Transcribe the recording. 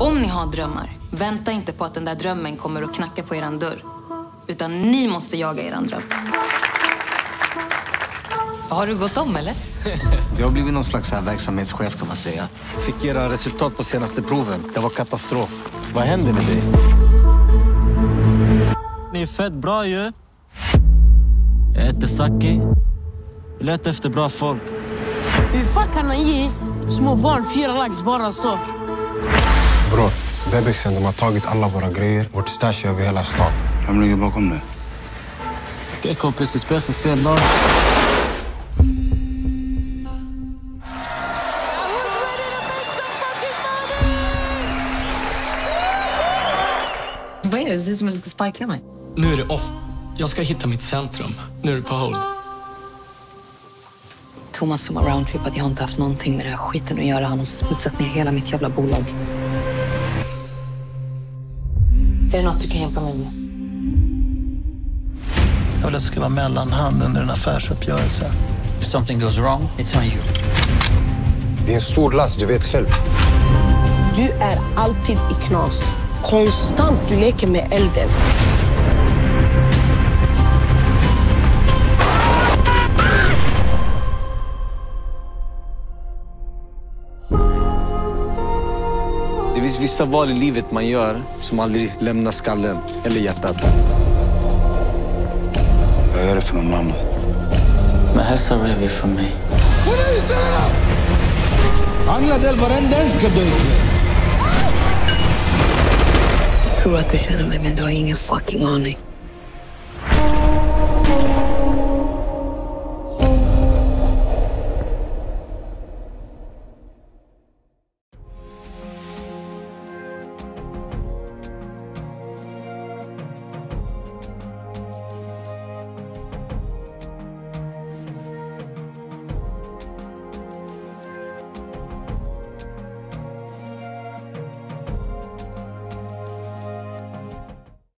Om ni har drömmar, vänta inte på att den där drömmen kommer och knacka på er dörr. Utan ni måste jaga er dröm. Har du gått om eller? Jag har blivit någon slags här verksamhetschef kan man säga. Fick era resultat på senaste proven. Det var katastrof. Vad händer med dig? Ni är fett bra ju. Jag heter Saki. Jag letar efter bra folk. Hur fan kan han ge små barn fyra lax bara så? Bror, bebisen de har tagit alla våra grejer, vårt stash över hela stan. Vem ligger bakom det? Okej kompis, det spelar sig senare. Vad är det? Det ser ut som att du ska sparka mig. Nu är det off. Jag ska hitta mitt centrum. Nu är det på hold. Thomas som har roundtrippat. Jag har inte haft någonting med den här skiten att göra. Han har smutsat ner hela mitt jävla bolag. Är det något du kan hjälpa mig med? Jag vill att du ska vara mellanhand under en affärsuppgörelse. If something goes wrong, it's on you. Det är en stor last, du vet själv. Du är alltid i knas. Konstant du leker med elden. Det finns vissa val i livet man gör som aldrig lämnar skallen eller hjärtat. Jag gör det för min mamma. Men hälsa Revi från mig. Angladel, varenda en ska dö Jag tror att du känner mig, men du har ingen fucking aning.